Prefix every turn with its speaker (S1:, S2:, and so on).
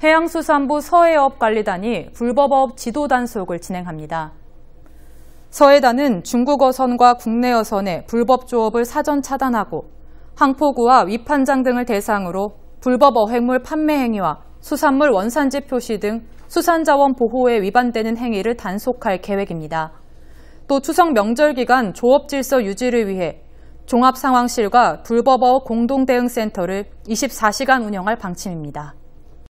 S1: 해양수산부 서해업관리단이 불법업 지도 단속을 진행합니다. 서해단은 중국 어선과 국내 어선의 불법 조업을 사전 차단하고 항포구와 위판장 등을 대상으로 불법 어획물 판매 행위와 수산물 원산지 표시 등 수산자원 보호에 위반되는 행위를 단속할 계획입니다. 또 추석 명절 기간 조업 질서 유지를 위해 종합상황실과 불법어업 공동대응센터를 24시간 운영할 방침입니다.